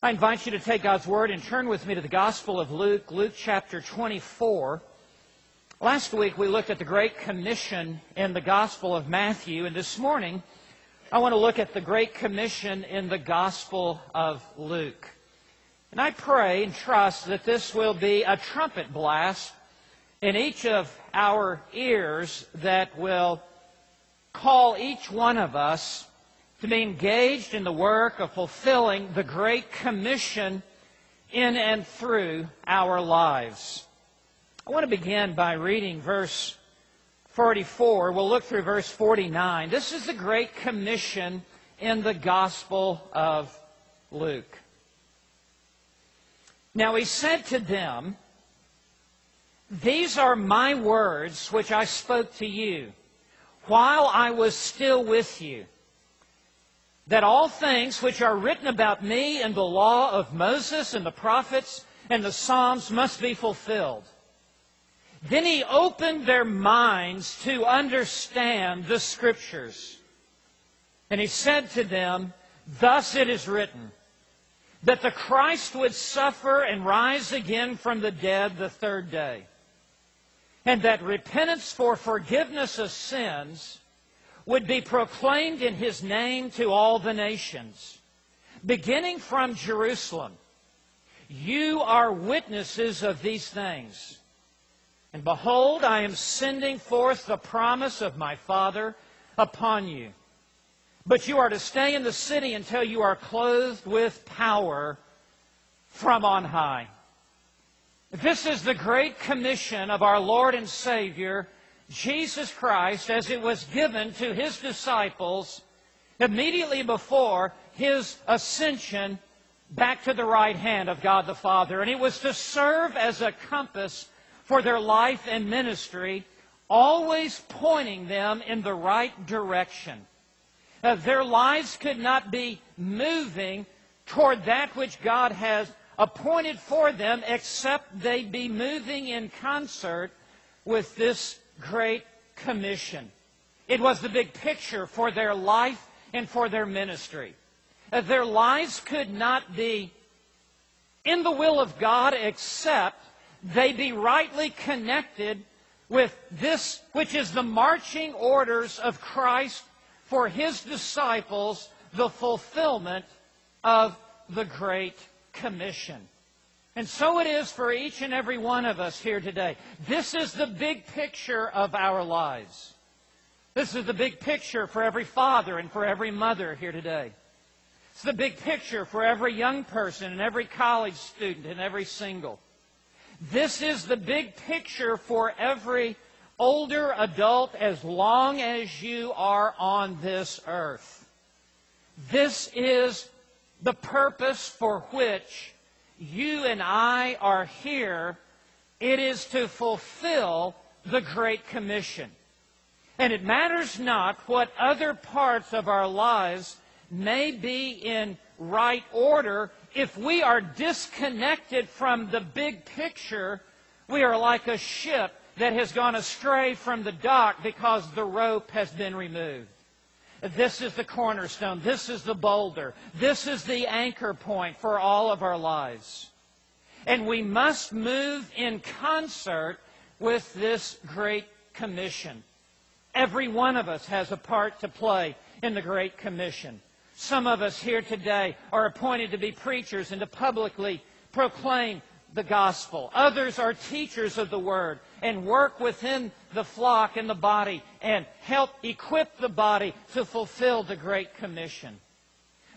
I invite you to take God's Word and turn with me to the Gospel of Luke, Luke chapter 24. Last week we looked at the Great Commission in the Gospel of Matthew, and this morning I want to look at the Great Commission in the Gospel of Luke. And I pray and trust that this will be a trumpet blast in each of our ears that will call each one of us to be engaged in the work of fulfilling the Great Commission in and through our lives. I want to begin by reading verse 44. We'll look through verse 49. This is the Great Commission in the Gospel of Luke. Now he said to them, These are my words which I spoke to you while I was still with you that all things which are written about me in the law of Moses and the prophets and the Psalms must be fulfilled. Then he opened their minds to understand the Scriptures. And he said to them, Thus it is written, that the Christ would suffer and rise again from the dead the third day, and that repentance for forgiveness of sins would be proclaimed in his name to all the nations, beginning from Jerusalem. You are witnesses of these things. And behold, I am sending forth the promise of my Father upon you. But you are to stay in the city until you are clothed with power from on high. This is the great commission of our Lord and Savior, Jesus Christ as it was given to his disciples immediately before his ascension back to the right hand of God the Father. And it was to serve as a compass for their life and ministry, always pointing them in the right direction. Uh, their lives could not be moving toward that which God has appointed for them except they be moving in concert with this Great Commission. It was the big picture for their life and for their ministry. Uh, their lives could not be in the will of God except they be rightly connected with this, which is the marching orders of Christ for his disciples, the fulfillment of the Great Commission. And so it is for each and every one of us here today. This is the big picture of our lives. This is the big picture for every father and for every mother here today. It's the big picture for every young person and every college student and every single. This is the big picture for every older adult as long as you are on this earth. This is the purpose for which you and I are here, it is to fulfill the Great Commission. And it matters not what other parts of our lives may be in right order. If we are disconnected from the big picture, we are like a ship that has gone astray from the dock because the rope has been removed. This is the cornerstone. This is the boulder. This is the anchor point for all of our lives. And we must move in concert with this Great Commission. Every one of us has a part to play in the Great Commission. Some of us here today are appointed to be preachers and to publicly proclaim the gospel. Others are teachers of the word and work within the flock and the body and help equip the body to fulfill the Great Commission.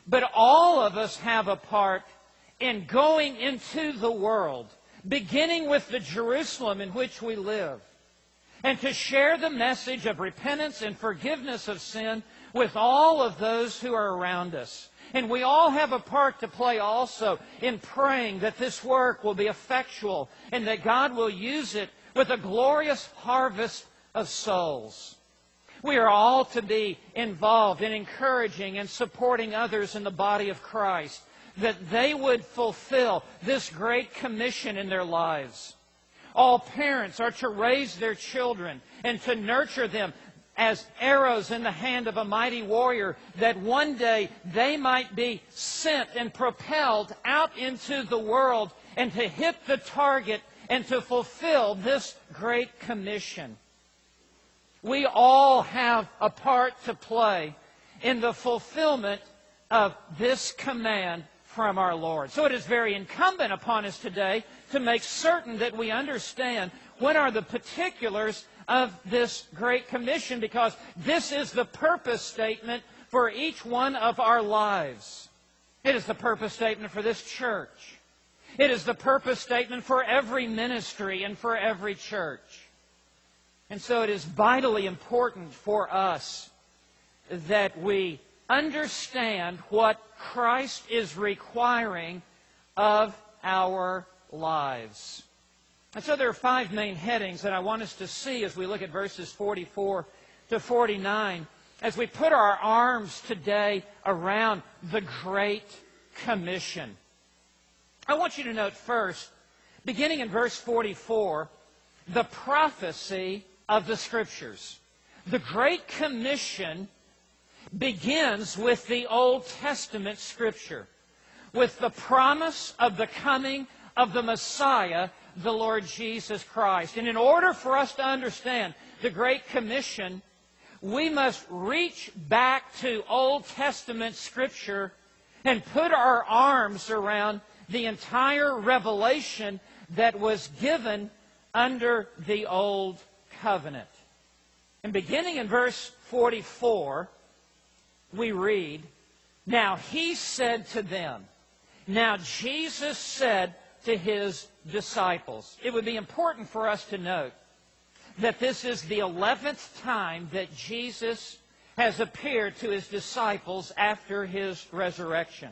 But all of us have a part in going into the world, beginning with the Jerusalem in which we live, and to share the message of repentance and forgiveness of sin with all of those who are around us. And we all have a part to play also in praying that this work will be effectual and that God will use it with a glorious harvest of souls. We are all to be involved in encouraging and supporting others in the body of Christ that they would fulfill this great commission in their lives. All parents are to raise their children and to nurture them as arrows in the hand of a mighty warrior, that one day they might be sent and propelled out into the world and to hit the target and to fulfill this great commission. We all have a part to play in the fulfillment of this command from our Lord. So it is very incumbent upon us today to make certain that we understand what are the particulars of this Great Commission because this is the purpose statement for each one of our lives. It is the purpose statement for this church. It is the purpose statement for every ministry and for every church. And so it is vitally important for us that we understand what Christ is requiring of our lives. And so there are five main headings that I want us to see as we look at verses 44 to 49 as we put our arms today around the Great Commission. I want you to note first, beginning in verse 44, the prophecy of the Scriptures. The Great Commission begins with the Old Testament Scripture, with the promise of the coming of the Messiah, the Lord Jesus Christ. And in order for us to understand the Great Commission, we must reach back to Old Testament Scripture and put our arms around the entire revelation that was given under the Old covenant. And beginning in verse 44, we read, Now he said to them, Now Jesus said to his disciples. It would be important for us to note that this is the 11th time that Jesus has appeared to his disciples after his resurrection.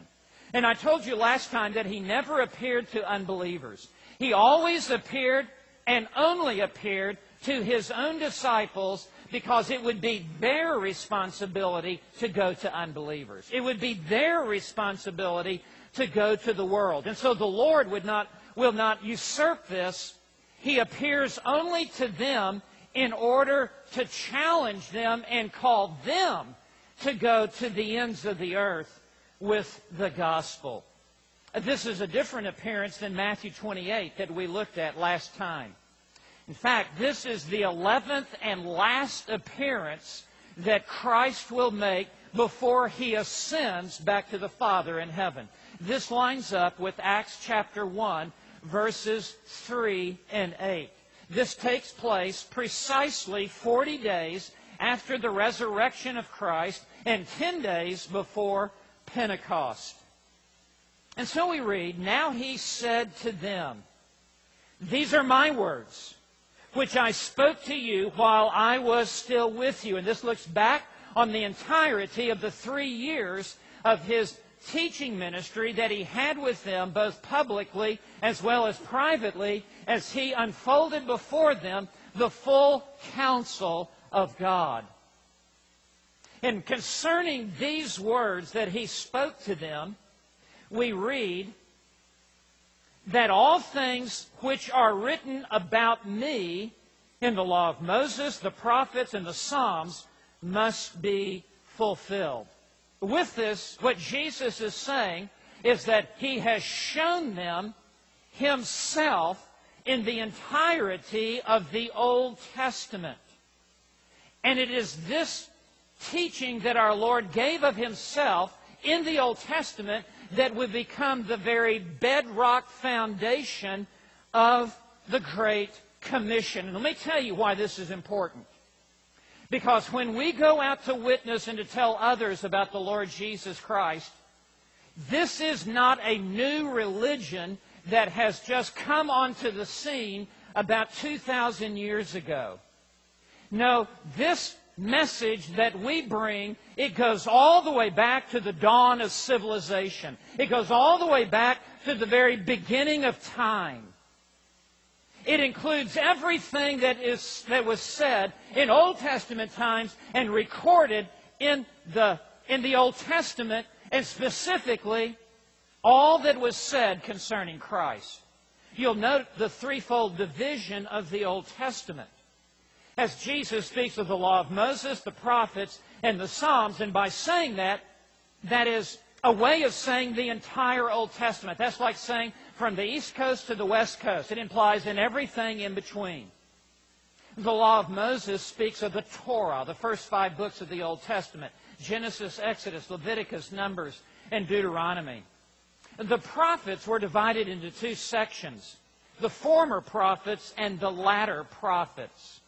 And I told you last time that he never appeared to unbelievers. He always appeared and only appeared to his own disciples because it would be their responsibility to go to unbelievers. It would be their responsibility to go to the world. And so the Lord would not, will not usurp this. He appears only to them in order to challenge them and call them to go to the ends of the earth with the gospel. This is a different appearance than Matthew 28 that we looked at last time. In fact, this is the 11th and last appearance that Christ will make before he ascends back to the Father in heaven. This lines up with Acts chapter 1, verses 3 and 8. This takes place precisely 40 days after the resurrection of Christ and 10 days before Pentecost. And so we read, Now he said to them, These are my words which I spoke to you while I was still with you. And this looks back on the entirety of the three years of his teaching ministry that he had with them, both publicly as well as privately, as he unfolded before them the full counsel of God. And concerning these words that he spoke to them, we read that all things which are written about me in the law of Moses, the prophets, and the Psalms must be fulfilled. With this, what Jesus is saying is that he has shown them himself in the entirety of the Old Testament. And it is this teaching that our Lord gave of himself in the Old Testament that would become the very bedrock foundation of the Great Commission. And let me tell you why this is important. Because when we go out to witness and to tell others about the Lord Jesus Christ, this is not a new religion that has just come onto the scene about 2,000 years ago. No, this message that we bring, it goes all the way back to the dawn of civilization. It goes all the way back to the very beginning of time. It includes everything that, is, that was said in Old Testament times and recorded in the, in the Old Testament, and specifically all that was said concerning Christ. You'll note the threefold division of the Old Testament. as Jesus speaks of the law of Moses, the prophets, and the Psalms. And by saying that, that is a way of saying the entire Old Testament. That's like saying from the East Coast to the West Coast. It implies in everything in between. The law of Moses speaks of the Torah, the first five books of the Old Testament Genesis, Exodus, Leviticus, Numbers, and Deuteronomy. The prophets were divided into two sections the former prophets and the latter prophets.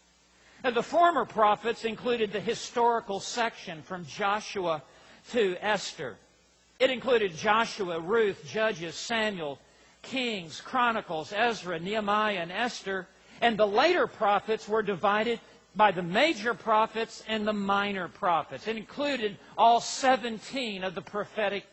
The former prophets included the historical section from Joshua to Esther. It included Joshua, Ruth, Judges, Samuel, Kings, Chronicles, Ezra, Nehemiah, and Esther. And the later prophets were divided by the major prophets and the minor prophets. It included all 17 of the prophetic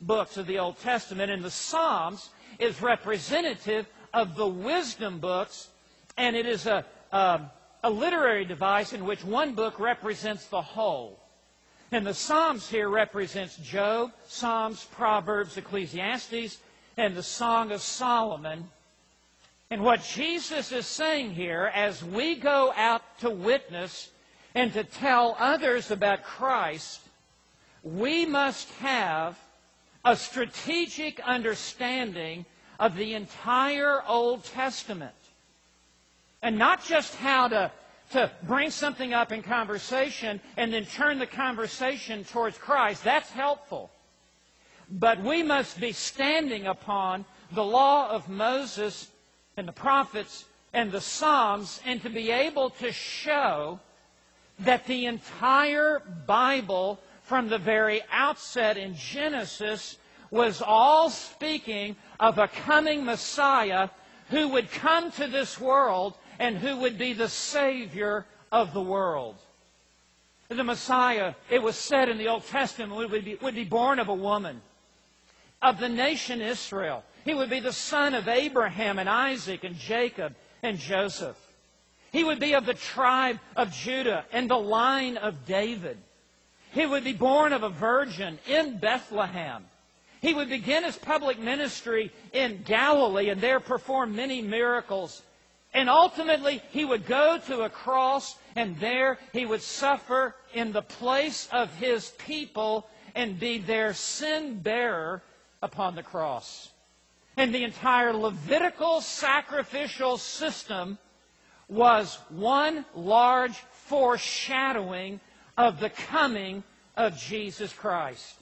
books of the Old Testament. And the Psalms is representative of the wisdom books, and it is a, a, a literary device in which one book represents the whole. And the Psalms here represents Job, Psalms, Proverbs, Ecclesiastes, and the Song of Solomon. And what Jesus is saying here, as we go out to witness and to tell others about Christ, we must have a strategic understanding of the entire Old Testament. And not just how to to bring something up in conversation and then turn the conversation towards Christ, that's helpful. But we must be standing upon the law of Moses and the prophets and the Psalms and to be able to show that the entire Bible from the very outset in Genesis was all speaking of a coming Messiah who would come to this world and who would be the Savior of the world. The Messiah, it was said in the Old Testament, would be, would be born of a woman, of the nation Israel. He would be the son of Abraham and Isaac and Jacob and Joseph. He would be of the tribe of Judah and the line of David. He would be born of a virgin in Bethlehem. He would begin his public ministry in Galilee and there perform many miracles and ultimately, he would go to a cross, and there he would suffer in the place of his people and be their sin bearer upon the cross. And the entire Levitical sacrificial system was one large foreshadowing of the coming of Jesus Christ.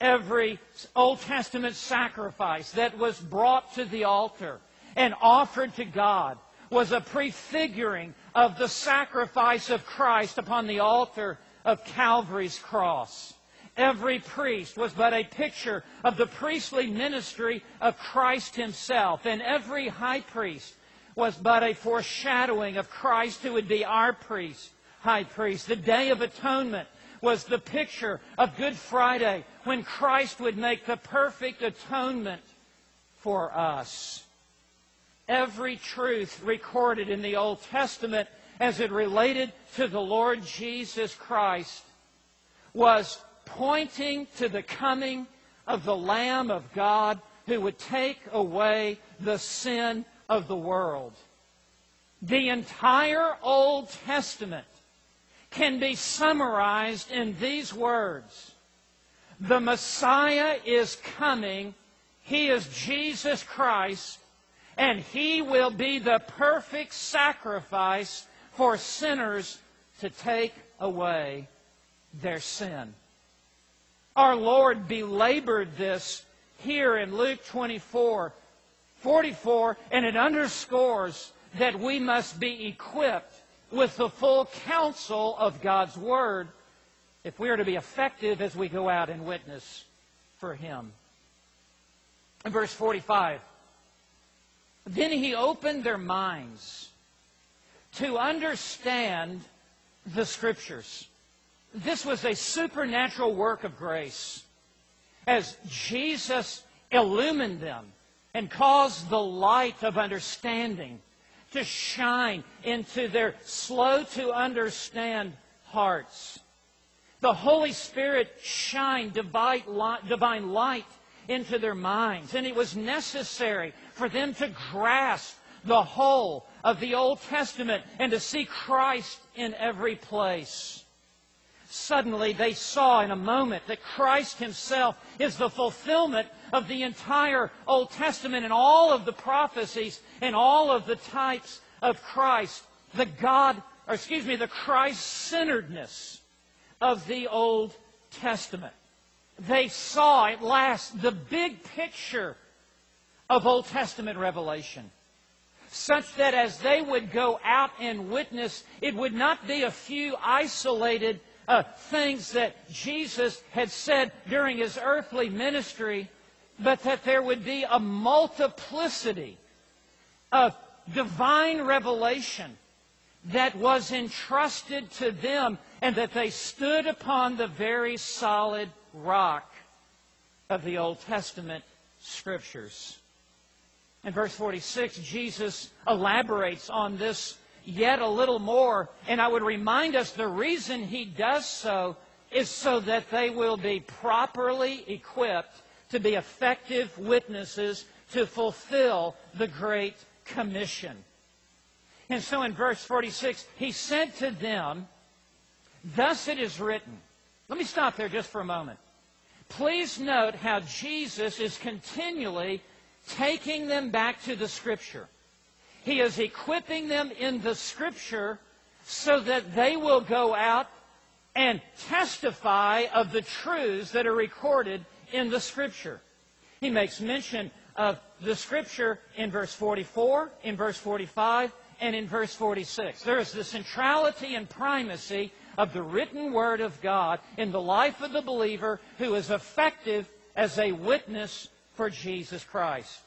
Every Old Testament sacrifice that was brought to the altar and offered to God was a prefiguring of the sacrifice of Christ upon the altar of Calvary's cross. Every priest was but a picture of the priestly ministry of Christ himself, and every high priest was but a foreshadowing of Christ who would be our priest, high priest. The Day of Atonement was the picture of Good Friday when Christ would make the perfect atonement for us every truth recorded in the Old Testament as it related to the Lord Jesus Christ was pointing to the coming of the Lamb of God who would take away the sin of the world. The entire Old Testament can be summarized in these words. The Messiah is coming. He is Jesus Christ and he will be the perfect sacrifice for sinners to take away their sin. Our Lord belabored this here in Luke 24, 44, and it underscores that we must be equipped with the full counsel of God's Word if we are to be effective as we go out and witness for Him. In verse 45, then he opened their minds to understand the Scriptures. This was a supernatural work of grace as Jesus illumined them and caused the light of understanding to shine into their slow to understand hearts. The Holy Spirit shined divine light into their minds, and it was necessary for them to grasp the whole of the Old Testament and to see Christ in every place. Suddenly they saw in a moment that Christ himself is the fulfillment of the entire Old Testament and all of the prophecies and all of the types of Christ. The God, or excuse me, the Christ-centeredness of the Old Testament. They saw at last the big picture of Old Testament revelation. Such that as they would go out and witness, it would not be a few isolated uh, things that Jesus had said during his earthly ministry, but that there would be a multiplicity of divine revelation that was entrusted to them and that they stood upon the very solid rock of the Old Testament scriptures. In verse 46, Jesus elaborates on this yet a little more, and I would remind us the reason he does so is so that they will be properly equipped to be effective witnesses to fulfill the Great Commission. And so in verse 46, he said to them, Thus it is written. Let me stop there just for a moment. Please note how Jesus is continually taking them back to the Scripture. He is equipping them in the Scripture so that they will go out and testify of the truths that are recorded in the Scripture. He makes mention of the Scripture in verse 44, in verse 45, and in verse 46. There is the centrality and primacy of the written Word of God in the life of the believer who is effective as a witness for Jesus Christ.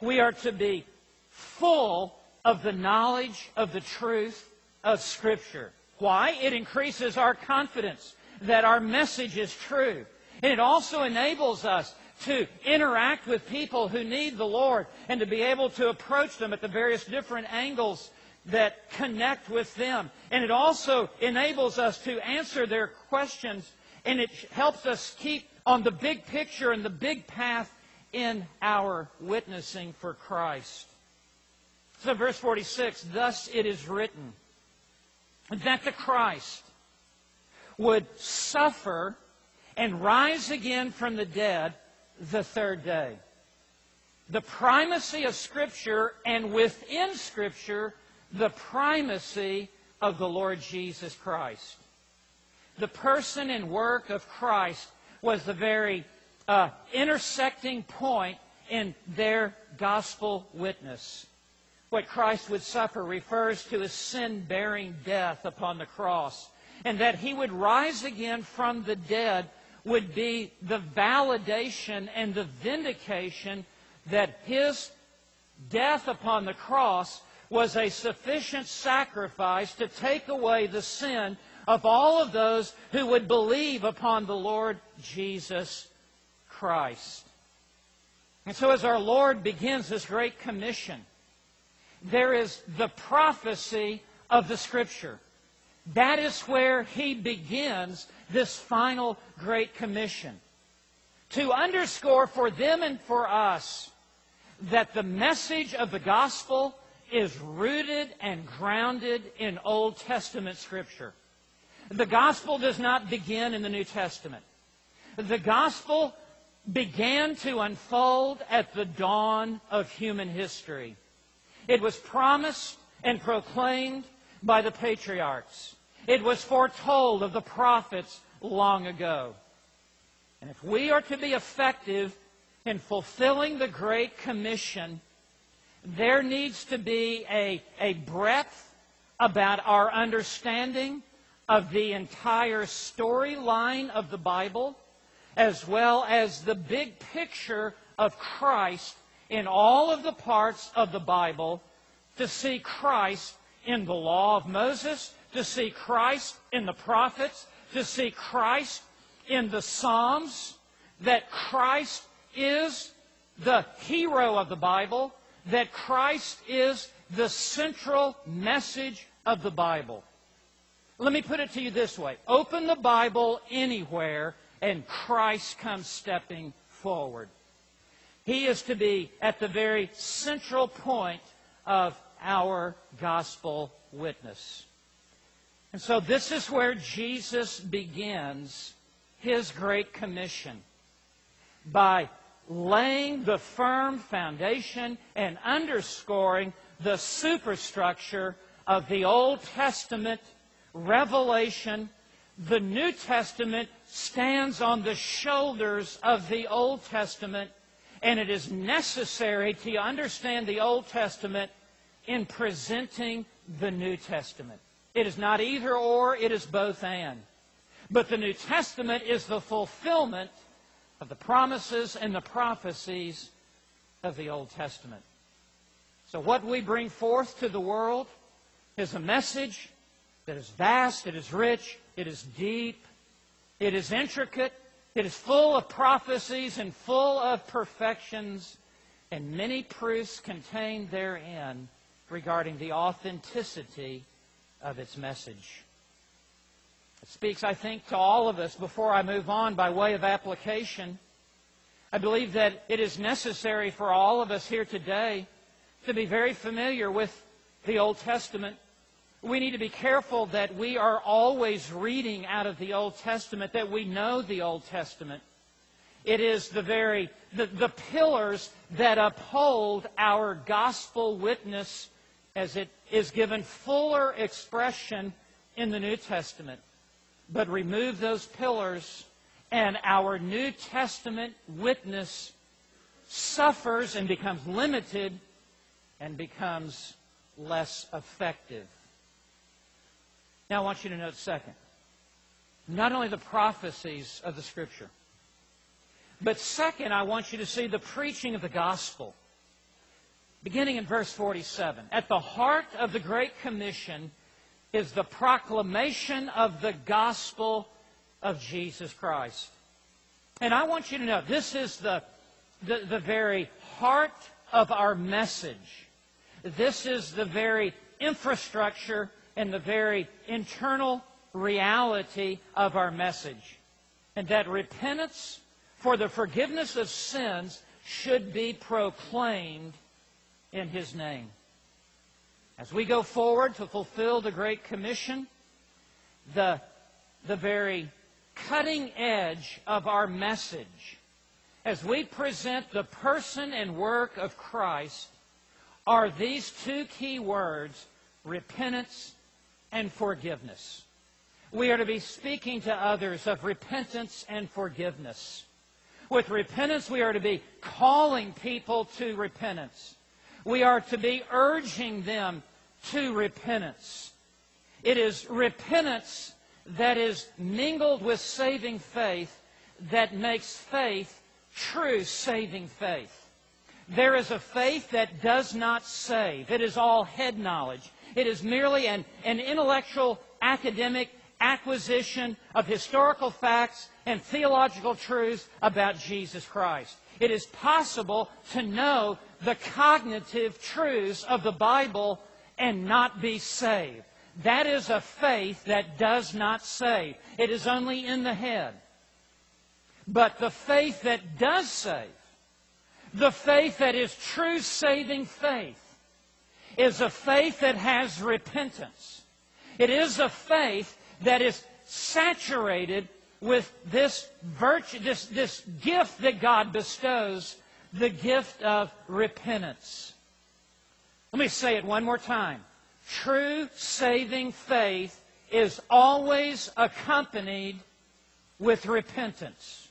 We are to be full of the knowledge of the truth of Scripture. Why? It increases our confidence that our message is true. And it also enables us to interact with people who need the Lord and to be able to approach them at the various different angles that connect with them. And it also enables us to answer their questions and it helps us keep on the big picture and the big path in our witnessing for Christ. So, verse 46 Thus it is written that the Christ would suffer and rise again from the dead the third day. The primacy of Scripture, and within Scripture, the primacy of the Lord Jesus Christ. The person and work of Christ was the very uh, intersecting point in their gospel witness. What Christ would suffer refers to his sin bearing death upon the cross, and that he would rise again from the dead would be the validation and the vindication that his death upon the cross was a sufficient sacrifice to take away the sin of all of those who would believe upon the Lord Jesus Christ. And so, as our Lord begins this great commission, there is the prophecy of the Scripture. That is where he begins this final great commission. To underscore for them and for us that the message of the gospel is rooted and grounded in Old Testament Scripture. The gospel does not begin in the New Testament. The gospel began to unfold at the dawn of human history. It was promised and proclaimed by the patriarchs. It was foretold of the prophets long ago. And if we are to be effective in fulfilling the Great Commission, there needs to be a, a breadth about our understanding of the entire storyline of the Bible as well as the big picture of Christ in all of the parts of the Bible, to see Christ in the law of Moses, to see Christ in the prophets, to see Christ in the Psalms, that Christ is the hero of the Bible, that Christ is the central message of the Bible. Let me put it to you this way. Open the Bible anywhere and Christ comes stepping forward. He is to be at the very central point of our gospel witness. And so this is where Jesus begins his great commission by laying the firm foundation and underscoring the superstructure of the Old Testament revelation. The New Testament stands on the shoulders of the Old Testament, and it is necessary to understand the Old Testament in presenting the New Testament. It is not either or, it is both and. But the New Testament is the fulfillment of the promises and the prophecies of the Old Testament. So what we bring forth to the world is a message that is vast, it is rich, it is deep, it is intricate, it is full of prophecies and full of perfections, and many proofs contained therein regarding the authenticity of its message. It speaks, I think, to all of us before I move on by way of application. I believe that it is necessary for all of us here today to be very familiar with the Old Testament. We need to be careful that we are always reading out of the Old Testament, that we know the Old Testament. It is the very the, the pillars that uphold our gospel witness as it is given fuller expression in the New Testament. But remove those pillars, and our New Testament witness suffers and becomes limited and becomes less effective. Now, I want you to note, second, not only the prophecies of the Scripture, but second, I want you to see the preaching of the gospel beginning in verse 47. At the heart of the Great Commission is the proclamation of the gospel of Jesus Christ. And I want you to know this is the, the, the very heart of our message. This is the very infrastructure and the very internal reality of our message. And that repentance for the forgiveness of sins should be proclaimed in His name. As we go forward to fulfill the Great Commission, the, the very cutting edge of our message, as we present the person and work of Christ, are these two key words repentance and forgiveness. We are to be speaking to others of repentance and forgiveness. With repentance, we are to be calling people to repentance. We are to be urging them to repentance. It is repentance that is mingled with saving faith that makes faith true saving faith. There is a faith that does not save. It is all head knowledge. It is merely an, an intellectual, academic acquisition of historical facts and theological truths about Jesus Christ. It is possible to know the cognitive truths of the Bible and not be saved. That is a faith that does not save. It is only in the head. But the faith that does save, the faith that is true saving faith, is a faith that has repentance. It is a faith that is saturated with this virtue, this, this gift that God bestows, the gift of repentance. Let me say it one more time. True saving faith is always accompanied with repentance.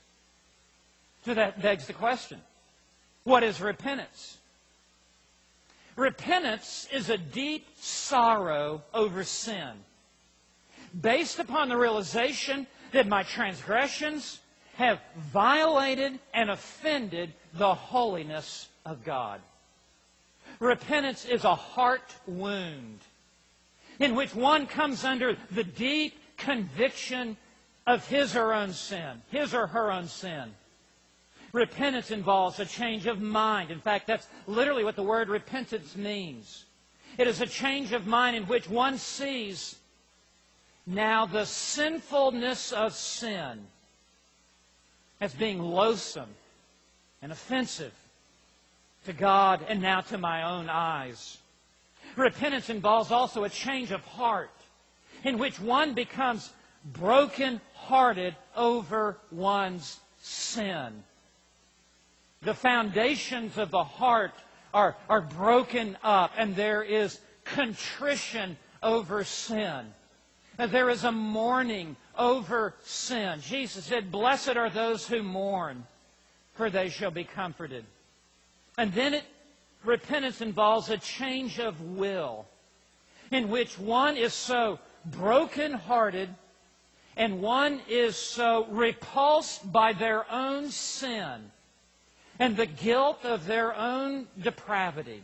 So that begs the question what is repentance? Repentance is a deep sorrow over sin, based upon the realization that my transgressions have violated and offended the holiness of God. Repentance is a heart wound in which one comes under the deep conviction of his or her own sin, his or her own sin. Repentance involves a change of mind. In fact, that's literally what the word repentance means. It is a change of mind in which one sees now the sinfulness of sin as being loathsome and offensive to God and now to my own eyes. Repentance involves also a change of heart in which one becomes broken-hearted over one's sin. The foundations of the heart are, are broken up, and there is contrition over sin. There is a mourning over sin. Jesus said, Blessed are those who mourn, for they shall be comforted. And then it, repentance involves a change of will, in which one is so broken-hearted and one is so repulsed by their own sin and the guilt of their own depravity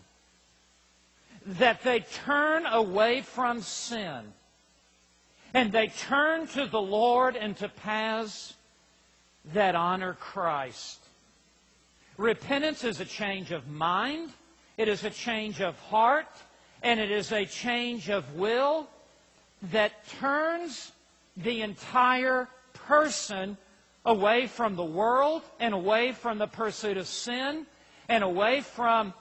that they turn away from sin and they turn to the Lord and to paths that honor Christ. Repentance is a change of mind, it is a change of heart, and it is a change of will that turns the entire person away from the world and away from the pursuit of sin and away from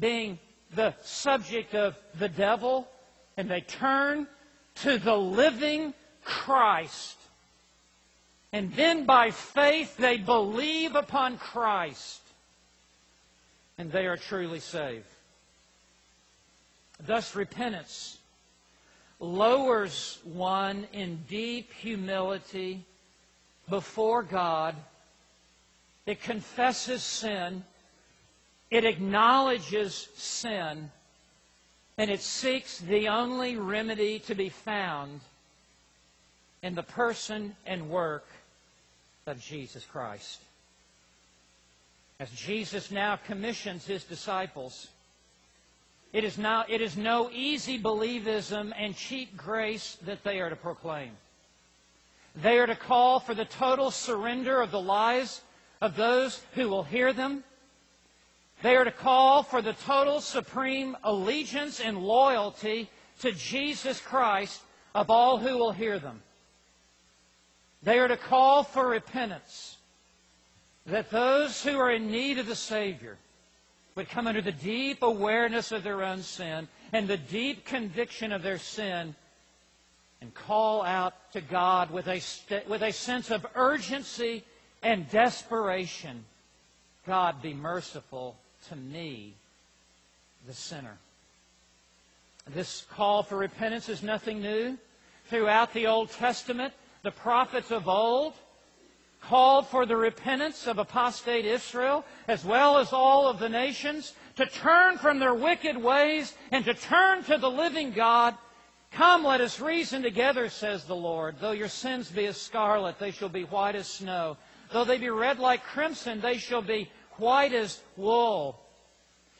being the subject of the devil and they turn to the living Christ. And then by faith they believe upon Christ and they are truly saved. Thus repentance lowers one in deep humility before God. It confesses sin. It acknowledges sin. And it seeks the only remedy to be found in the person and work of Jesus Christ. As Jesus now commissions his disciples, it is, now, it is no easy believism and cheap grace that they are to proclaim. They are to call for the total surrender of the lives of those who will hear them. They are to call for the total supreme allegiance and loyalty to Jesus Christ of all who will hear them. They are to call for repentance, that those who are in need of the Savior would come under the deep awareness of their own sin and the deep conviction of their sin and call out to God with a, with a sense of urgency and desperation God, be merciful to me, the sinner. This call for repentance is nothing new. Throughout the Old Testament, the prophets of old called for the repentance of apostate Israel, as well as all of the nations, to turn from their wicked ways and to turn to the living God. Come, let us reason together, says the Lord. Though your sins be as scarlet, they shall be white as snow. Though they be red like crimson, they shall be white as wool.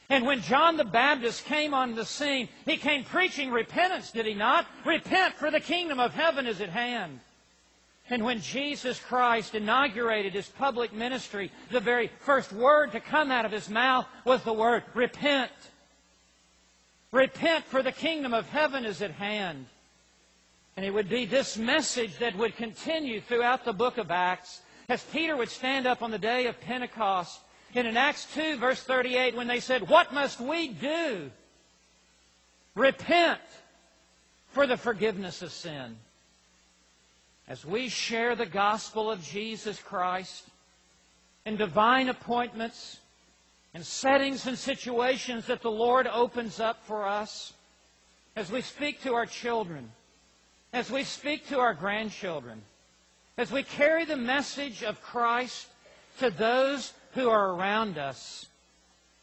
And when John the Baptist came on the scene, he came preaching repentance, did he not? Repent, for the kingdom of heaven is at hand. And when Jesus Christ inaugurated his public ministry, the very first word to come out of his mouth was the word repent. Repent, for the kingdom of heaven is at hand. And it would be this message that would continue throughout the book of Acts as Peter would stand up on the day of Pentecost. And in Acts 2, verse 38, when they said, What must we do? Repent for the forgiveness of sin as we share the gospel of Jesus Christ in divine appointments and settings and situations that the Lord opens up for us, as we speak to our children, as we speak to our grandchildren, as we carry the message of Christ to those who are around us,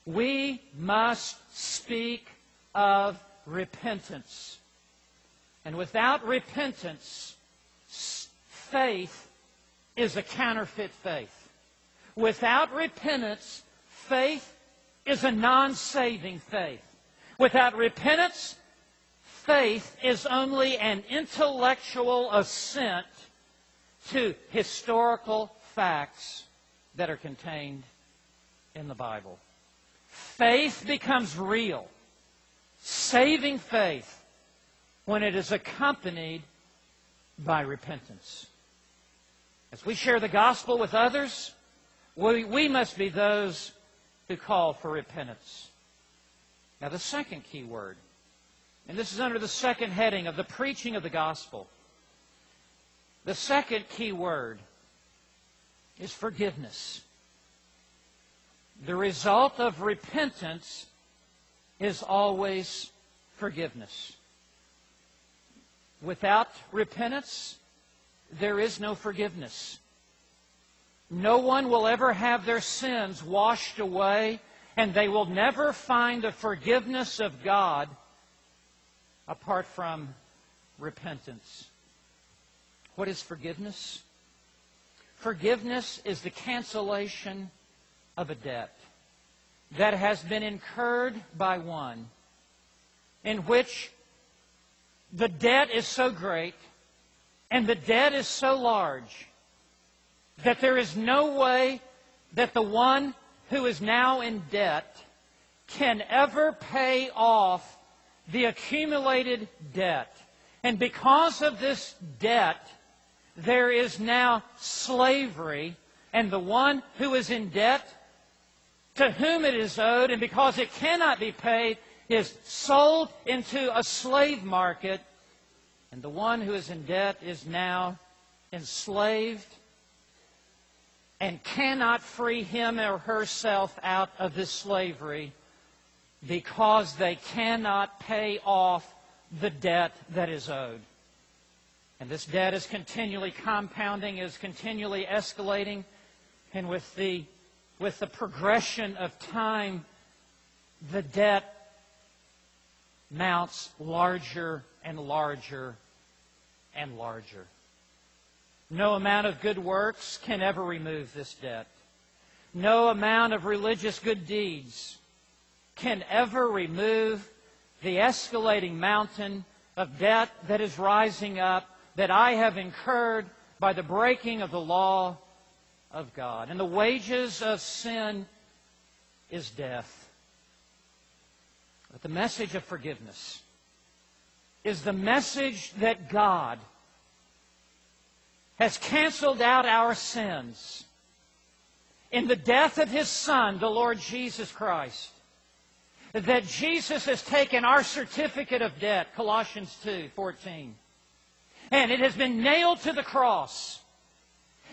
we must speak of repentance. And without repentance, faith is a counterfeit faith. Without repentance, faith is a non-saving faith. Without repentance, faith is only an intellectual assent to historical facts that are contained in the Bible. Faith becomes real, saving faith, when it is accompanied by repentance. As we share the gospel with others, we, we must be those who call for repentance. Now, the second key word And this is under the second heading of the preaching of the gospel. The second key word is forgiveness. The result of repentance is always forgiveness. Without repentance, there is no forgiveness. No one will ever have their sins washed away, and they will never find the forgiveness of God apart from repentance. What is forgiveness? Forgiveness is the cancellation of a debt that has been incurred by one, in which the debt is so great and the debt is so large that there is no way that the one who is now in debt can ever pay off the accumulated debt. And because of this debt, there is now slavery, and the one who is in debt, to whom it is owed, and because it cannot be paid, is sold into a slave market, and the one who is in debt is now enslaved and cannot free him or herself out of this slavery because they cannot pay off the debt that is owed. And this debt is continually compounding, is continually escalating, and with the, with the progression of time, the debt mounts larger and larger and larger. No amount of good works can ever remove this debt. No amount of religious good deeds can ever remove the escalating mountain of debt that is rising up that I have incurred by the breaking of the law of God. And the wages of sin is death. But the message of forgiveness is the message that God has canceled out our sins in the death of His Son, the Lord Jesus Christ. That Jesus has taken our certificate of debt, Colossians 2, 14, and it has been nailed to the cross.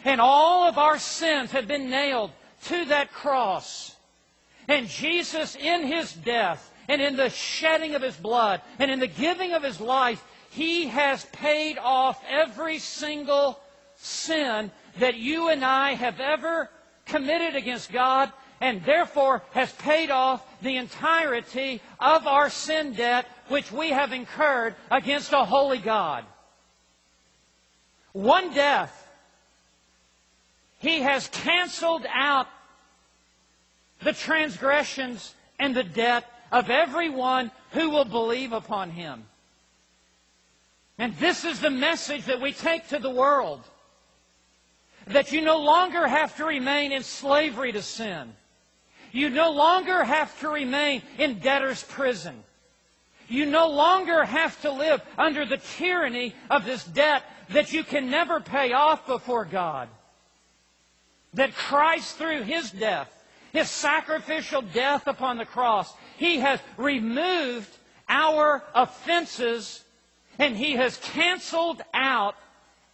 And all of our sins have been nailed to that cross. And Jesus, in His death, and in the shedding of his blood and in the giving of his life, he has paid off every single sin that you and I have ever committed against God and therefore has paid off the entirety of our sin debt which we have incurred against a holy God. One death. He has canceled out the transgressions and the debt of everyone who will believe upon him. And this is the message that we take to the world. That you no longer have to remain in slavery to sin. You no longer have to remain in debtor's prison. You no longer have to live under the tyranny of this debt that you can never pay off before God. That Christ, through His death, His sacrificial death upon the cross, he has removed our offenses and He has canceled out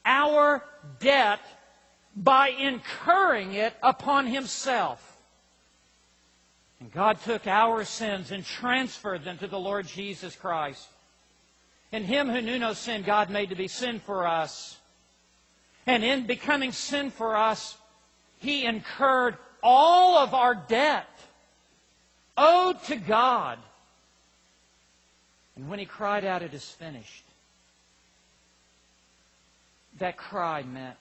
our debt by incurring it upon Himself. And God took our sins and transferred them to the Lord Jesus Christ. And Him who knew no sin, God made to be sin for us. And in becoming sin for us, He incurred all of our debt owed to God. And when he cried out, It is finished, that cry meant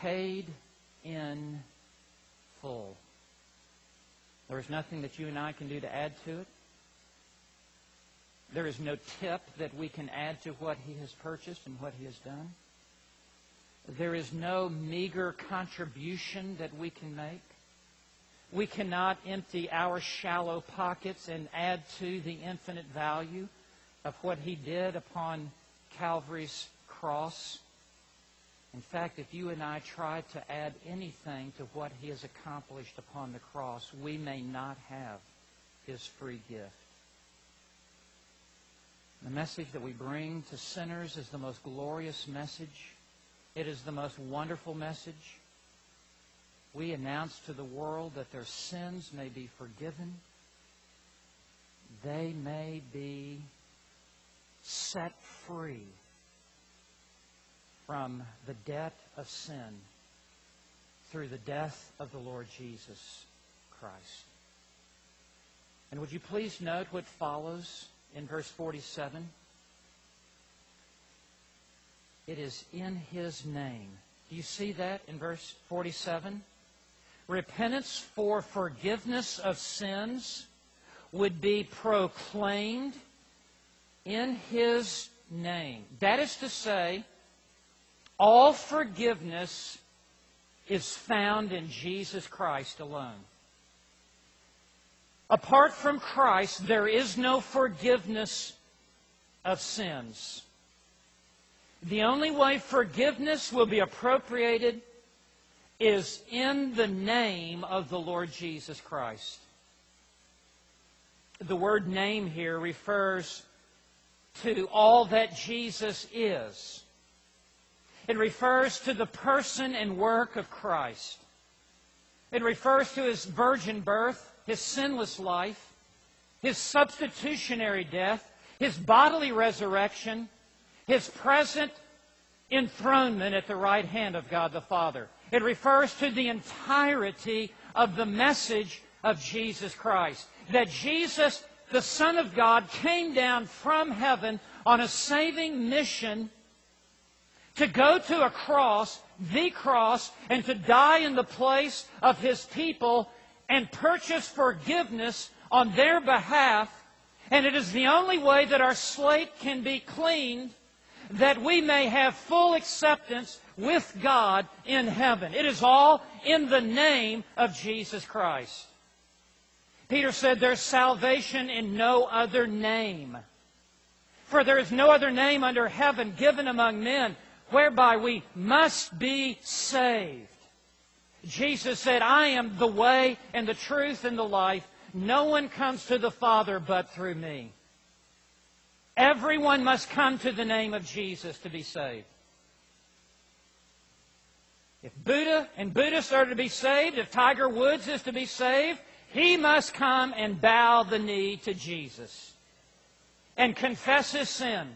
paid in full. There is nothing that you and I can do to add to it. There is no tip that we can add to what he has purchased and what he has done. There is no meager contribution that we can make. We cannot empty our shallow pockets and add to the infinite value of what he did upon Calvary's cross. In fact, if you and I try to add anything to what he has accomplished upon the cross, we may not have his free gift. The message that we bring to sinners is the most glorious message. It is the most wonderful message. We announce to the world that their sins may be forgiven. They may be set free from the debt of sin through the death of the Lord Jesus Christ. And would you please note what follows in verse 47? It is in His name. Do you see that in verse 47? Repentance for forgiveness of sins would be proclaimed in His name. That is to say, all forgiveness is found in Jesus Christ alone. Apart from Christ, there is no forgiveness of sins. The only way forgiveness will be appropriated is in the name of the Lord Jesus Christ. The word name here refers to all that Jesus is. It refers to the person and work of Christ. It refers to his virgin birth, his sinless life, his substitutionary death, his bodily resurrection, his present enthronement at the right hand of God the Father. It refers to the entirety of the message of Jesus Christ. That Jesus, the Son of God, came down from heaven on a saving mission to go to a cross, the cross, and to die in the place of his people and purchase forgiveness on their behalf. And it is the only way that our slate can be cleaned that we may have full acceptance with God in heaven. It is all in the name of Jesus Christ. Peter said there's salvation in no other name. For there is no other name under heaven given among men whereby we must be saved. Jesus said, I am the way and the truth and the life. No one comes to the Father but through me. Everyone must come to the name of Jesus to be saved. If Buddha and Buddhists are to be saved, if Tiger Woods is to be saved, he must come and bow the knee to Jesus and confess his sin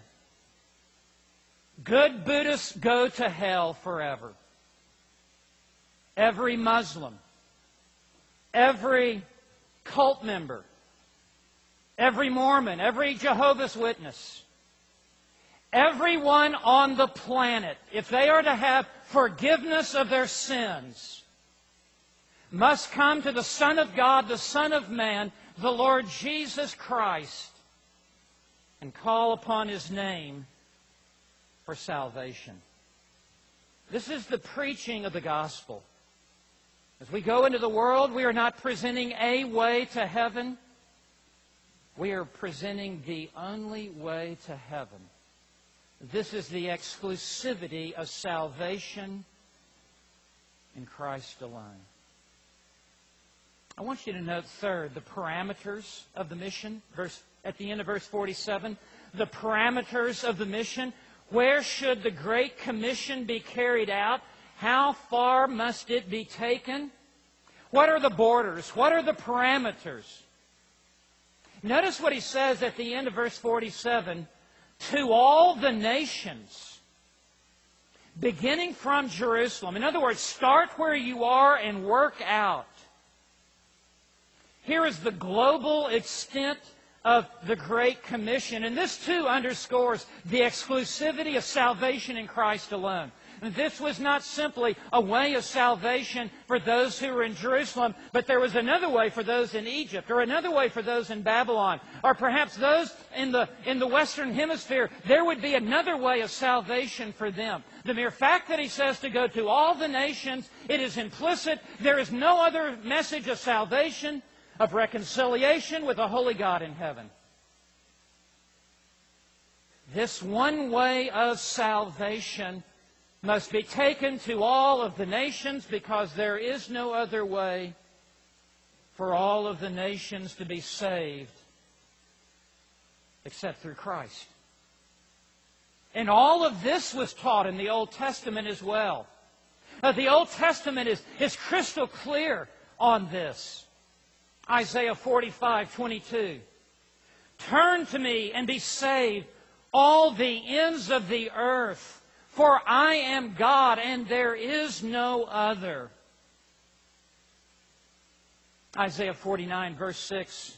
Good Buddhists go to hell forever. Every Muslim, every cult member, every Mormon, every Jehovah's Witness, everyone on the planet, if they are to have forgiveness of their sins, must come to the Son of God, the Son of Man, the Lord Jesus Christ, and call upon His name for salvation. This is the preaching of the gospel. As we go into the world, we are not presenting a way to heaven. We are presenting the only way to heaven. This is the exclusivity of salvation in Christ alone. I want you to note, third, the parameters of the mission. Verse, at the end of verse 47, the parameters of the mission. Where should the Great Commission be carried out? How far must it be taken? What are the borders? What are the parameters? Notice what he says at the end of verse 47 to all the nations, beginning from Jerusalem. In other words, start where you are and work out. Here is the global extent of the Great Commission. And this too underscores the exclusivity of salvation in Christ alone. This was not simply a way of salvation for those who were in Jerusalem, but there was another way for those in Egypt, or another way for those in Babylon, or perhaps those in the, in the Western Hemisphere. There would be another way of salvation for them. The mere fact that he says to go to all the nations, it is implicit. There is no other message of salvation of reconciliation with a holy God in heaven. This one way of salvation must be taken to all of the nations because there is no other way for all of the nations to be saved except through Christ. And all of this was taught in the Old Testament as well. Uh, the Old Testament is, is crystal clear on this. Isaiah 45, 22. Turn to me and be saved, all the ends of the earth, for I am God and there is no other. Isaiah 49, verse 6.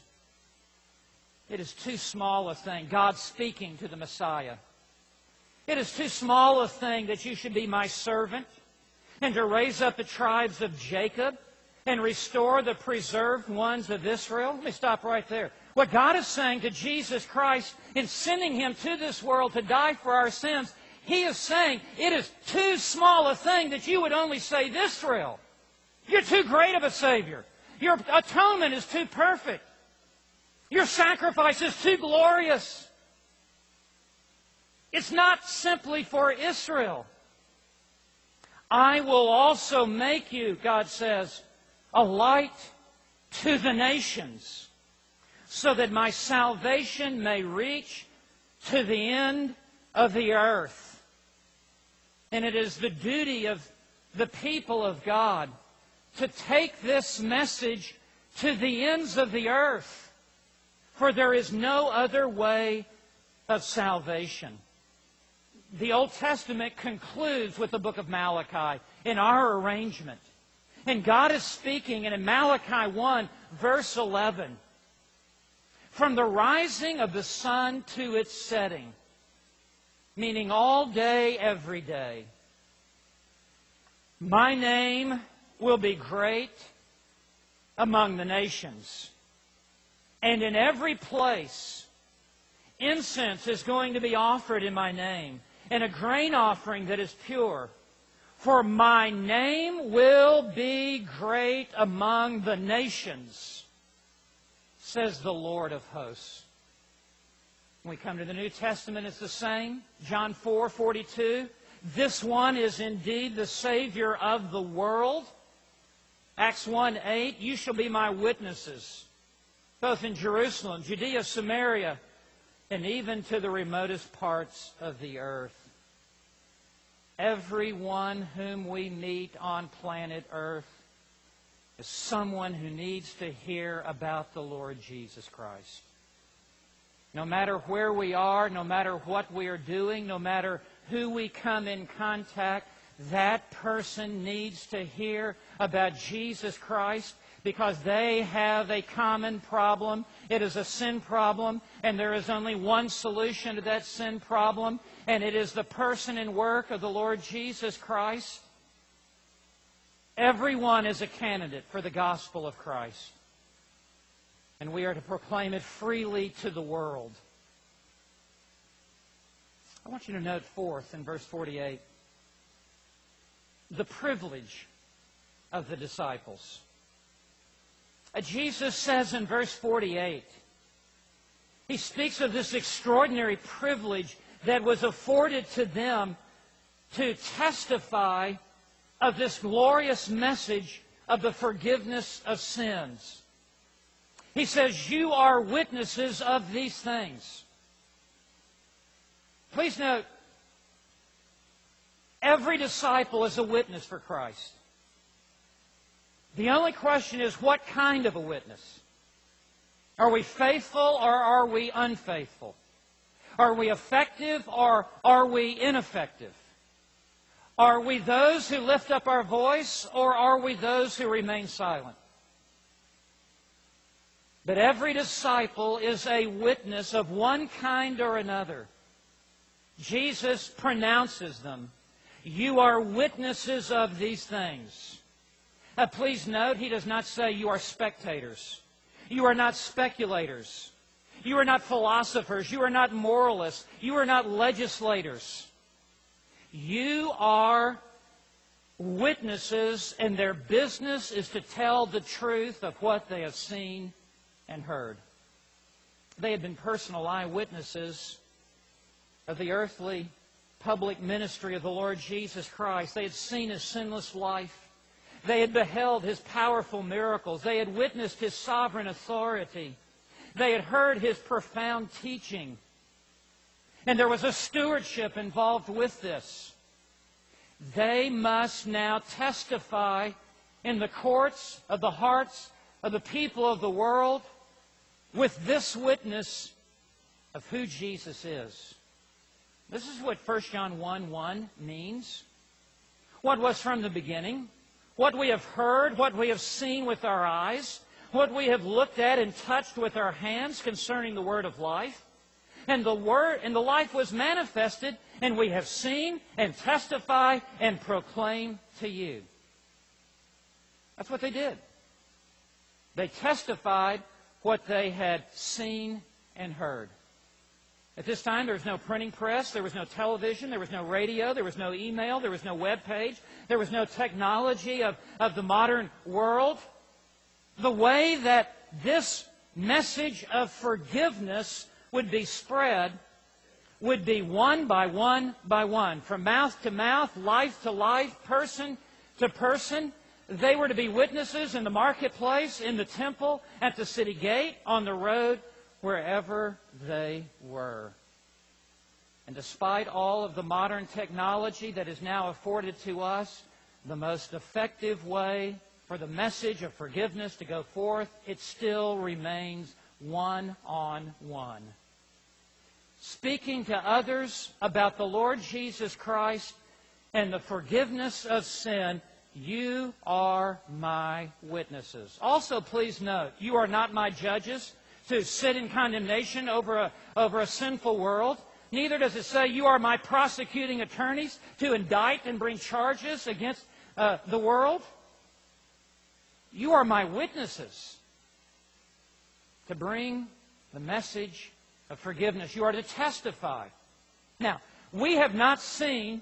It is too small a thing. God speaking to the Messiah. It is too small a thing that you should be my servant and to raise up the tribes of Jacob and restore the preserved ones of Israel. Let me stop right there. What God is saying to Jesus Christ in sending him to this world to die for our sins, he is saying it is too small a thing that you would only save Israel. You're too great of a Savior. Your atonement is too perfect. Your sacrifice is too glorious. It's not simply for Israel. I will also make you, God says, a light to the nations, so that my salvation may reach to the end of the earth. And it is the duty of the people of God to take this message to the ends of the earth, for there is no other way of salvation the Old Testament concludes with the book of Malachi in our arrangement. And God is speaking and in Malachi 1, verse 11. From the rising of the sun to its setting, meaning all day, every day, my name will be great among the nations. And in every place, incense is going to be offered in my name and a grain offering that is pure. For my name will be great among the nations, says the Lord of hosts. When we come to the New Testament, it's the same. John 4 42. This one is indeed the Savior of the world. Acts 1 8. You shall be my witnesses, both in Jerusalem, Judea, Samaria, and even to the remotest parts of the earth. Everyone whom we meet on planet Earth is someone who needs to hear about the Lord Jesus Christ. No matter where we are, no matter what we are doing, no matter who we come in contact, that person needs to hear about Jesus Christ because they have a common problem. It is a sin problem, and there is only one solution to that sin problem, and it is the person and work of the Lord Jesus Christ. Everyone is a candidate for the gospel of Christ, and we are to proclaim it freely to the world. I want you to note fourth in verse 48 the privilege of the disciples. Uh, Jesus says in verse 48, he speaks of this extraordinary privilege that was afforded to them to testify of this glorious message of the forgiveness of sins. He says, You are witnesses of these things. Please note, every disciple is a witness for Christ. The only question is what kind of a witness? Are we faithful or are we unfaithful? Are we effective or are we ineffective? Are we those who lift up our voice or are we those who remain silent? But every disciple is a witness of one kind or another. Jesus pronounces them. You are witnesses of these things. Uh, please note, he does not say you are spectators. You are not speculators. You are not philosophers. You are not moralists. You are not legislators. You are witnesses, and their business is to tell the truth of what they have seen and heard. They had been personal eyewitnesses of the earthly public ministry of the Lord Jesus Christ. They had seen his sinless life. They had beheld his powerful miracles. They had witnessed his sovereign authority. They had heard his profound teaching. And there was a stewardship involved with this. They must now testify in the courts of the hearts of the people of the world with this witness of who Jesus is. This is what 1 John 1 1 means. What was from the beginning, what we have heard, what we have seen with our eyes, what we have looked at and touched with our hands concerning the word of life. And the word and the life was manifested, and we have seen and testify and proclaim to you. That's what they did. They testified what they had seen and heard. At this time, there was no printing press, there was no television, there was no radio, there was no email, there was no web page, there was no technology of, of the modern world. The way that this message of forgiveness would be spread would be one by one by one, from mouth to mouth, life to life, person to person. They were to be witnesses in the marketplace, in the temple, at the city gate, on the road, wherever they were. And despite all of the modern technology that is now afforded to us, the most effective way for the message of forgiveness to go forth, it still remains one on one. Speaking to others about the Lord Jesus Christ and the forgiveness of sin, you are my witnesses. Also, please note, you are not my judges to sit in condemnation over a, over a sinful world. Neither does it say you are my prosecuting attorneys to indict and bring charges against uh, the world. You are my witnesses to bring the message of forgiveness. You are to testify. Now, we have not seen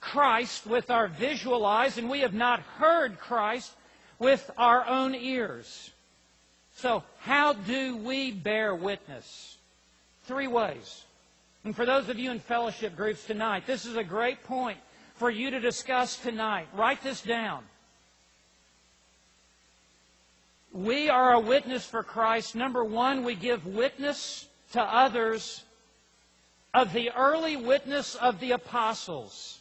Christ with our visual eyes, and we have not heard Christ with our own ears. So, how do we bear witness? Three ways. And for those of you in fellowship groups tonight, this is a great point for you to discuss tonight. Write this down. We are a witness for Christ. Number one, we give witness to others of the early witness of the apostles.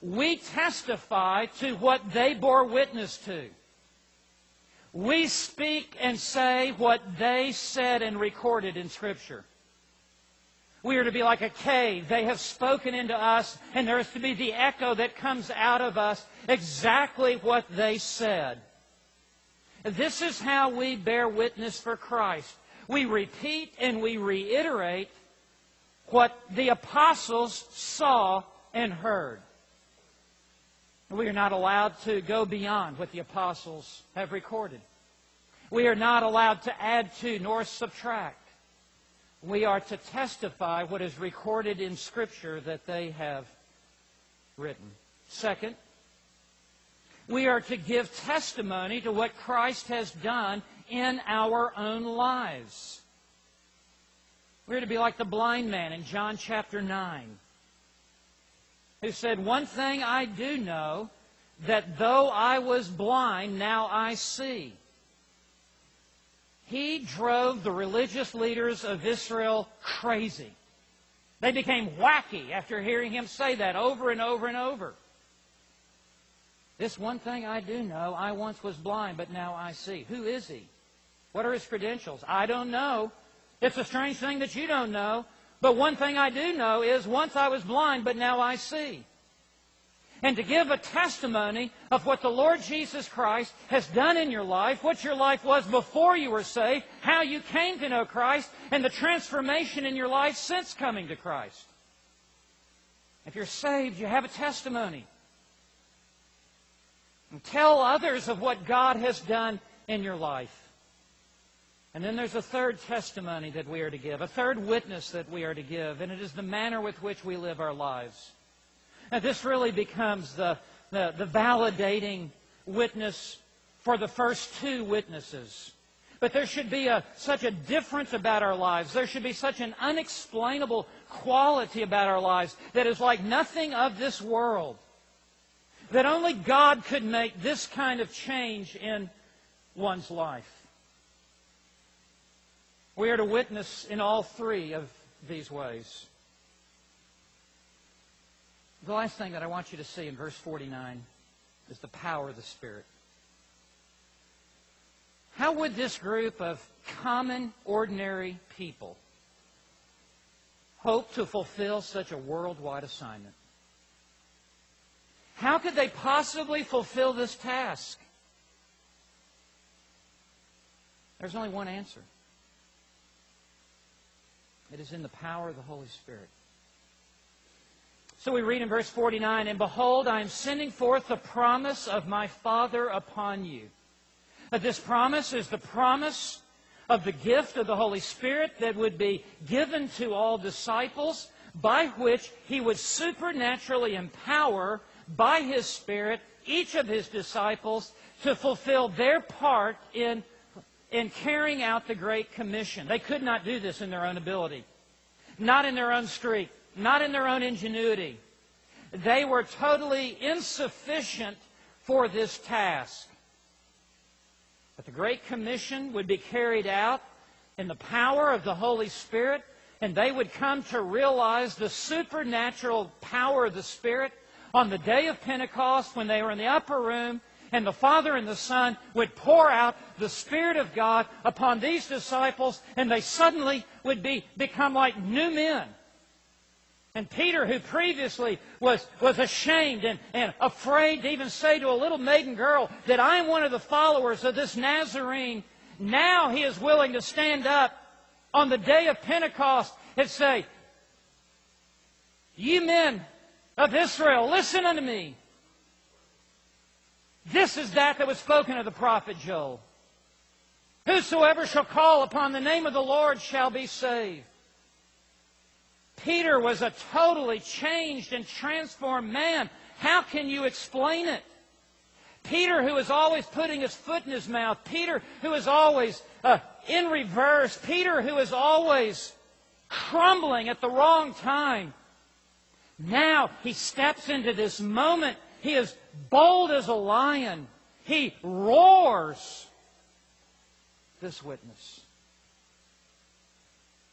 We testify to what they bore witness to. We speak and say what they said and recorded in Scripture. We are to be like a cave. They have spoken into us, and there is to be the echo that comes out of us exactly what they said. This is how we bear witness for Christ. We repeat and we reiterate what the apostles saw and heard. We are not allowed to go beyond what the apostles have recorded. We are not allowed to add to nor subtract. We are to testify what is recorded in Scripture that they have written. Second, we are to give testimony to what Christ has done in our own lives. We're to be like the blind man in John chapter 9 who said, One thing I do know, that though I was blind, now I see. He drove the religious leaders of Israel crazy. They became wacky after hearing him say that over and over and over. This one thing I do know, I once was blind, but now I see. Who is he? What are his credentials? I don't know. It's a strange thing that you don't know. But one thing I do know is once I was blind, but now I see. And to give a testimony of what the Lord Jesus Christ has done in your life, what your life was before you were saved, how you came to know Christ, and the transformation in your life since coming to Christ. If you're saved, you have a testimony. And tell others of what God has done in your life. And then there's a third testimony that we are to give, a third witness that we are to give, and it is the manner with which we live our lives. And this really becomes the, the, the validating witness for the first two witnesses. But there should be a, such a difference about our lives. There should be such an unexplainable quality about our lives that is like nothing of this world. That only God could make this kind of change in one's life. We are to witness in all three of these ways. The last thing that I want you to see in verse 49 is the power of the Spirit. How would this group of common, ordinary people hope to fulfill such a worldwide assignment? How could they possibly fulfill this task? There's only one answer. It is in the power of the Holy Spirit. So we read in verse 49, And behold, I am sending forth the promise of my Father upon you. This promise is the promise of the gift of the Holy Spirit that would be given to all disciples, by which he would supernaturally empower by his Spirit each of his disciples to fulfill their part in, in carrying out the Great Commission. They could not do this in their own ability, not in their own strength, not in their own ingenuity. They were totally insufficient for this task. But the Great Commission would be carried out in the power of the Holy Spirit, and they would come to realize the supernatural power of the Spirit on the day of Pentecost when they were in the upper room and the Father and the Son would pour out the Spirit of God upon these disciples and they suddenly would be, become like new men. And Peter, who previously was, was ashamed and, and afraid to even say to a little maiden girl that I am one of the followers of this Nazarene, now he is willing to stand up on the day of Pentecost and say, You men of Israel, listen unto me. This is that that was spoken of the prophet Joel. Whosoever shall call upon the name of the Lord shall be saved. Peter was a totally changed and transformed man. How can you explain it? Peter, who is always putting his foot in his mouth. Peter, who is always uh, in reverse. Peter, who is always crumbling at the wrong time. Now he steps into this moment. He is bold as a lion. He roars this witness.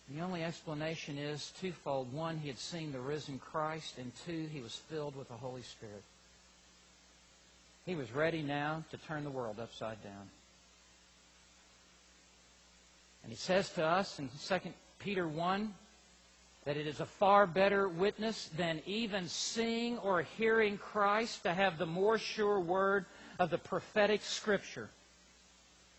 The only explanation is twofold. One, he had seen the risen Christ, and two, he was filled with the Holy Spirit. He was ready now to turn the world upside down. And he says to us in 2 Peter 1 that it is a far better witness than even seeing or hearing Christ to have the more sure word of the prophetic Scripture.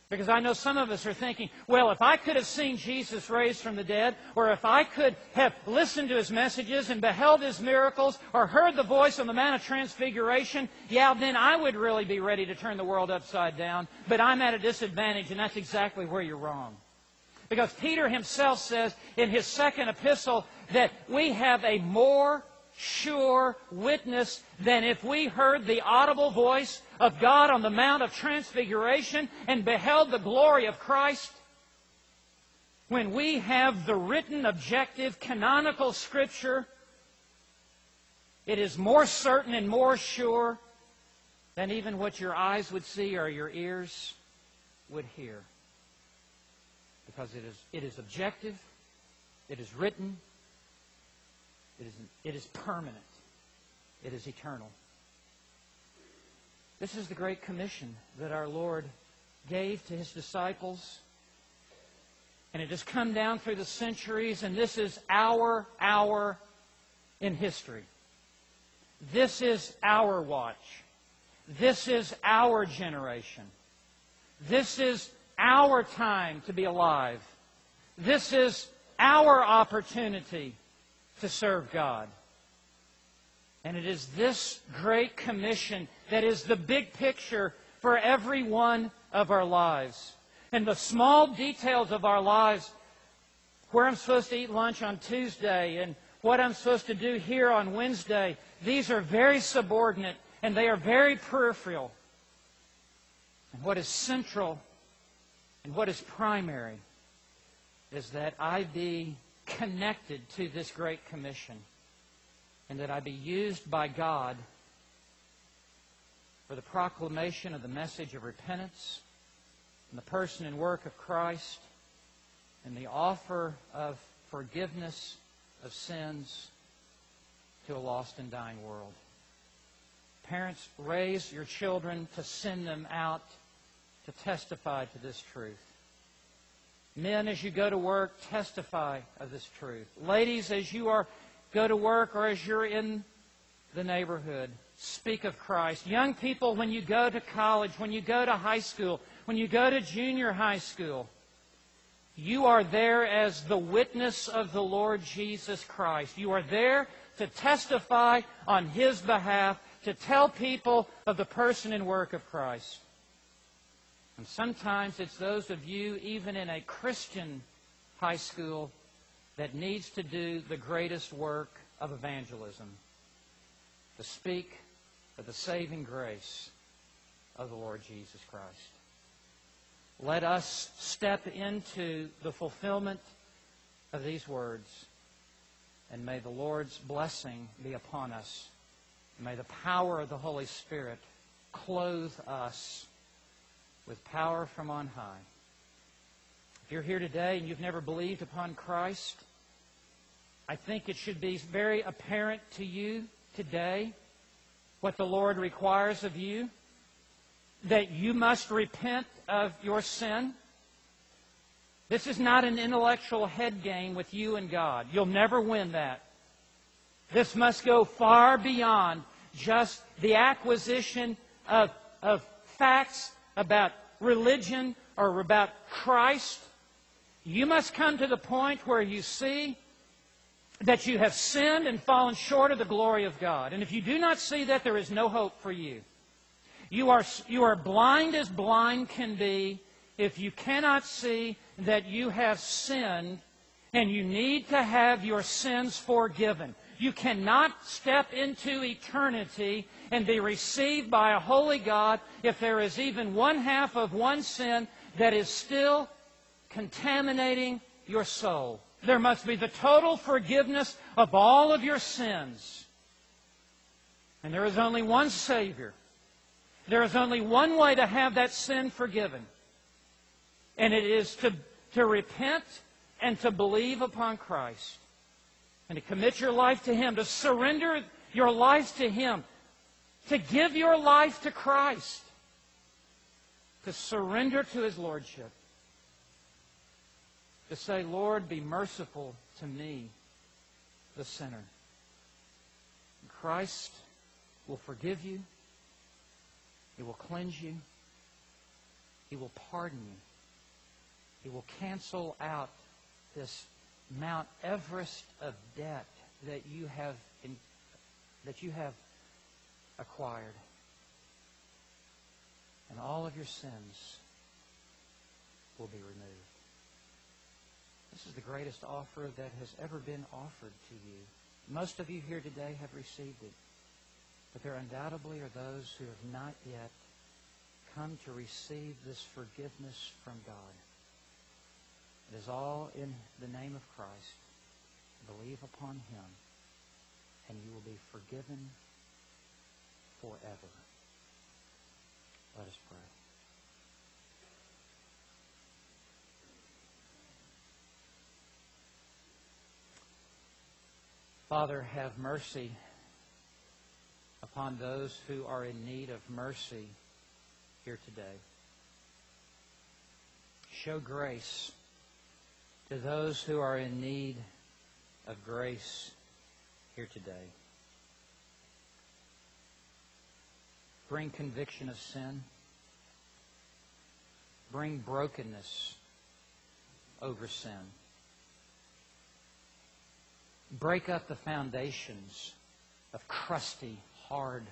Because I know some of us are thinking, well, if I could have seen Jesus raised from the dead, or if I could have listened to his messages and beheld his miracles, or heard the voice on the Mount of Transfiguration, yeah, then I would really be ready to turn the world upside down. But I'm at a disadvantage, and that's exactly where you're wrong. Because Peter himself says in his second epistle that we have a more sure witness than if we heard the audible voice of God on the Mount of Transfiguration and beheld the glory of Christ. When we have the written, objective, canonical Scripture, it is more certain and more sure than even what your eyes would see or your ears would hear because it is, it is objective, it is written, it is, it is permanent, it is eternal. This is the Great Commission that our Lord gave to his disciples. And it has come down through the centuries, and this is our hour in history. This is our watch. This is our generation. This is our time to be alive. This is our opportunity to serve God. And it is this great commission that is the big picture for every one of our lives. And the small details of our lives, where I'm supposed to eat lunch on Tuesday and what I'm supposed to do here on Wednesday, these are very subordinate and they are very peripheral. And what is central and what is primary is that I be connected to this great commission and that I be used by God for the proclamation of the message of repentance and the person and work of Christ and the offer of forgiveness of sins to a lost and dying world. Parents, raise your children to send them out to testify to this truth. Men, as you go to work, testify of this truth. Ladies, as you are go to work or as you're in the neighborhood, speak of Christ. Young people, when you go to college, when you go to high school, when you go to junior high school, you are there as the witness of the Lord Jesus Christ. You are there to testify on His behalf, to tell people of the person and work of Christ. And sometimes it's those of you, even in a Christian high school, that needs to do the greatest work of evangelism to speak of the saving grace of the Lord Jesus Christ. Let us step into the fulfillment of these words, and may the Lord's blessing be upon us. May the power of the Holy Spirit clothe us with power from on high. If you're here today and you've never believed upon Christ, I think it should be very apparent to you today what the Lord requires of you that you must repent of your sin. This is not an intellectual head game with you and God. You'll never win that. This must go far beyond just the acquisition of, of facts about religion or about Christ. You must come to the point where you see that you have sinned and fallen short of the glory of God. And if you do not see that, there is no hope for you. You are, you are blind as blind can be if you cannot see that you have sinned and you need to have your sins forgiven. You cannot step into eternity and be received by a holy God if there is even one half of one sin that is still contaminating your soul. There must be the total forgiveness of all of your sins. And there is only one Savior there is only one way to have that sin forgiven, and it is to, to repent and to believe upon Christ and to commit your life to Him, to surrender your life to Him, to give your life to Christ, to surrender to His Lordship, to say, Lord, be merciful to me, the sinner. Christ will forgive you. He will cleanse you. He will pardon you. He will cancel out this Mount Everest of debt that you have in, that you have acquired. And all of your sins will be removed. This is the greatest offer that has ever been offered to you. Most of you here today have received it. But there undoubtedly are those who have not yet come to receive this forgiveness from God. It is all in the name of Christ. Believe upon him, and you will be forgiven forever. Let us pray. Father, have mercy upon those who are in need of mercy here today. Show grace to those who are in need of grace here today. Bring conviction of sin. Bring brokenness over sin. Break up the foundations of crusty hard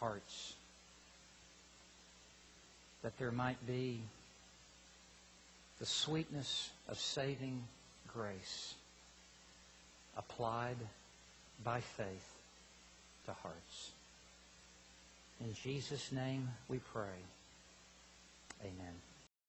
hearts. That there might be the sweetness of saving grace applied by faith to hearts. In Jesus' name we pray. Amen.